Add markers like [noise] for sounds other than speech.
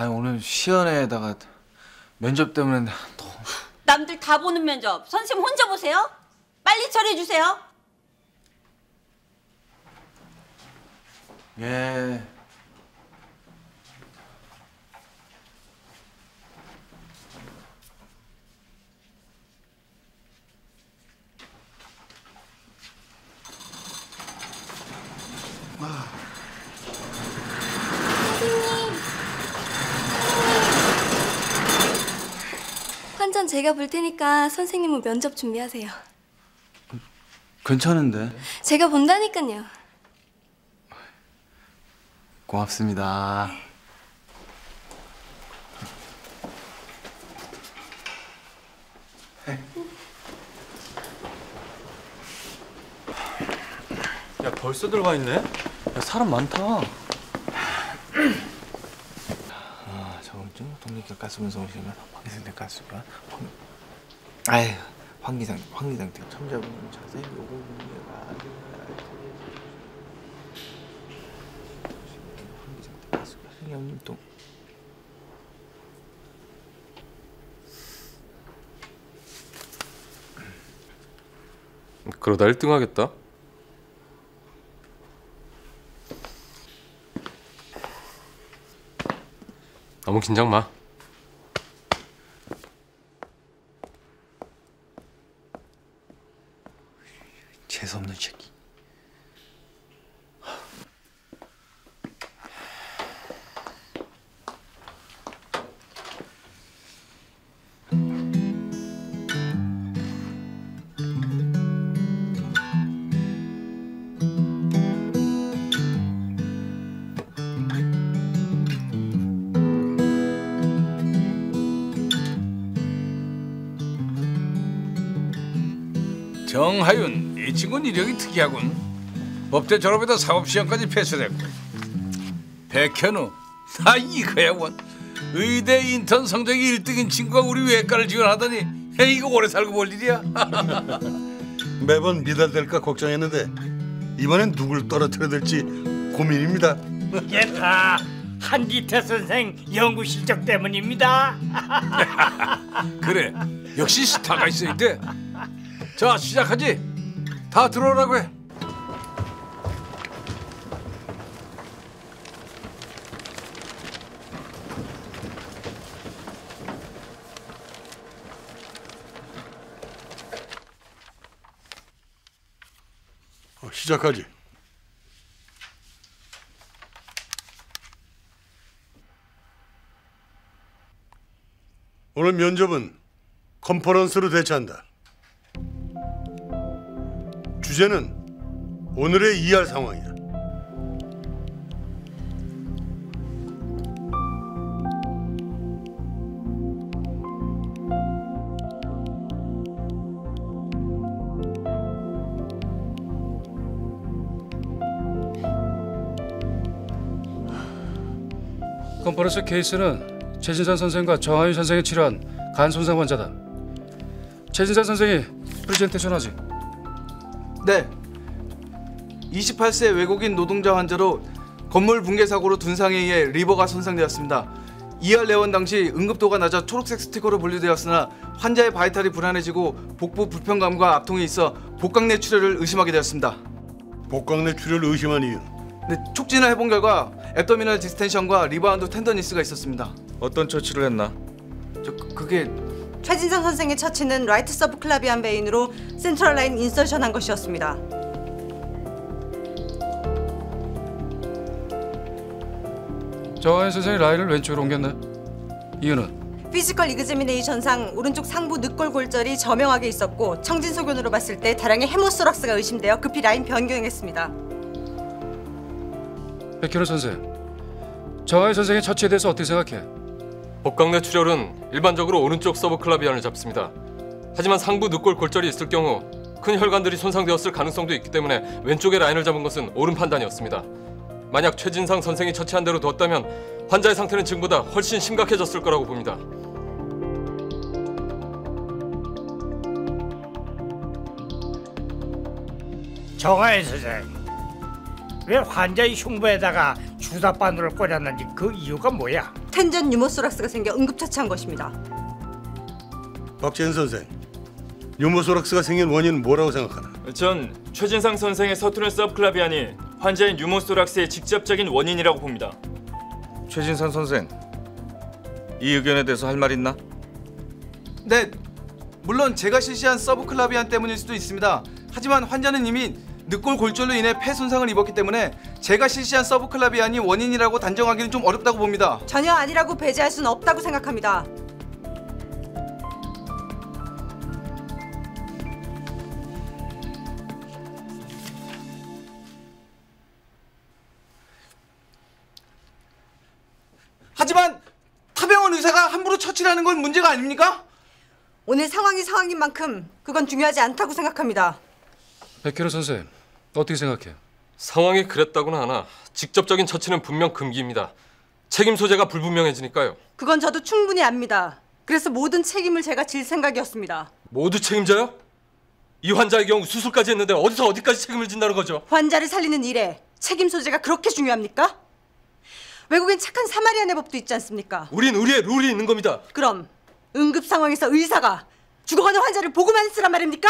아니 오늘 시연회에다가 면접 때문에 너무 남들 다 보는 면접 선생님 혼자 보세요. 빨리 처리해 주세요. 예. 환전 제가 볼 테니까 선생님은 면접 준비하세요. 괜찮은데 제가 본다니까요. 고맙습니다. 야 벌써 들어가 있네? 야 사람 많다 아, 저울증, 동력결 가스분성 시면 황기상태 가스관, 황... 아유, 황기상, 황기상태. 첨자분 자세 요거 황기상태 가스관, 혈염동 그러다 1등 하겠다. 너무 긴장 마 정하윤 이 친구는 이력이 특이하군 법대 졸업에다 사법시험까지 패스했고 백현우 나 [laughs] 이거야 원 의대 인턴 성적이 1등인 친구가 우리 외과를 지원하다니 에이, 이거 오래 살고 볼 일이야 [laughs] 매번 미달될까 걱정했는데 이번엔 누굴 떨어뜨려야 될지 고민입니다. 이게 다 한기태 선생 연구 실적 때문입니다. [laughs] 그래 역시 스타가 있어야 돼 자 시작하지 다 들어오라고 해 어, 시작하지. 오늘 면접은 컨퍼런스로 대처한다. 주제는 오늘의 이할 상황이야. conference case는 최진상 선생과 정하윤 선생이 치료한 간 손상 환자다. 최진상 선생이 프레젠테이션 하지. 네. 28세 외국인 노동자 환자로 건물 붕괴 사고로 둔상에 의해 liver가 손상되었습니다. 이할 내원 당시 응급도가 낮아 초록색 스티커로 분류되었으나 환자의 vital이 불안해지고 복부 불편감과 압통이 있어 복강내 출혈을 의심하게 되었습니다. 복강내 출혈을 의심한 이유. 네, 촉진을 해본 결과 abdominal distension과 rebound tenderness가 있었습니다. 어떤 처치를 했나? 저 그- 그게 최진상 선생의 처치는 right subclavian vein으로 central line insertion한 것이었습니다. 정하윤 선생이 라인을 왼쪽으로 옮겼네. 이유는 physical examination상 오른쪽 상부 늑골 골절이 저명하게 있었고 청진 소견으로 봤을 때 다량의 hemothorax가 의심되어 급히 라인 변경했습니다. 백현우 선생. 정하윤 선생의 처치에 대해서 어떻게 생각해? 복강내 출혈은 일반적으로 오른쪽 서브클라비안을 잡습니다. 하지만 상부 늑골 골절이 있을 경우 큰 혈관들이 손상되었을 가능성도 있기 때문에 왼쪽에 라인을 잡은 것은 옳은 판단이었습니다. 만약 최진상 선생이 처치한 대로 뒀다면 환자의 상태는 지금보다 훨씬 심각해졌을 거라고 봅니다. 정하인 선생, 왜 환자의 흉부에다가 주사 바늘을 꽂았는지 그 이유가 뭐야? 텐전 유모소락스가 생겨 응급처치한 것입니다. 박재현 선생, 유모소락스가 생긴 원인은 뭐라고 생각하나? 전 최진상 선생의 서투른 서브클라비안이 환자인 유모소락스의 직접적인 원인이라고 봅니다. 최진산 선생, 이 의견에 대해서 할 말 있나? 네, 물론 제가 실시한 서브클라비안 때문일 수도 있습니다. 하지만 환자는 이미 늑골 골절로 인해 폐 손상을 입었기 때문에 제가 실시한 서브클라비안이 원인이라고 단정하기는 좀 어렵다고 봅니다. 전혀 아니라고 배제할 수는 없다고 생각합니다. 하지만 타병원 의사가 함부로 처치하는 건 문제가 아닙니까? 오늘 상황이 상황인 만큼 그건 중요하지 않다고 생각합니다. 백현우 선생 어떻게 생각해? 상황이 그랬다고는 하나 직접적인 처치는 분명 금기입니다. 책임 소재가 불분명해지니까요. 그건 저도 충분히 압니다. 그래서 모든 책임을 제가 질 생각이었습니다. 모두 책임져요? 이 환자의 경우 수술까지 했는데 어디서 어디까지 책임을 진다는 거죠? 환자를 살리는 일에 책임 소재가 그렇게 중요합니까? 외국엔 착한 사마리안의 법도 있지 않습니까? 우린 우리의 룰이 있는 겁니다. 그럼 응급 상황에서 의사가 죽어가는 환자를 보고만 있으란 말입니까?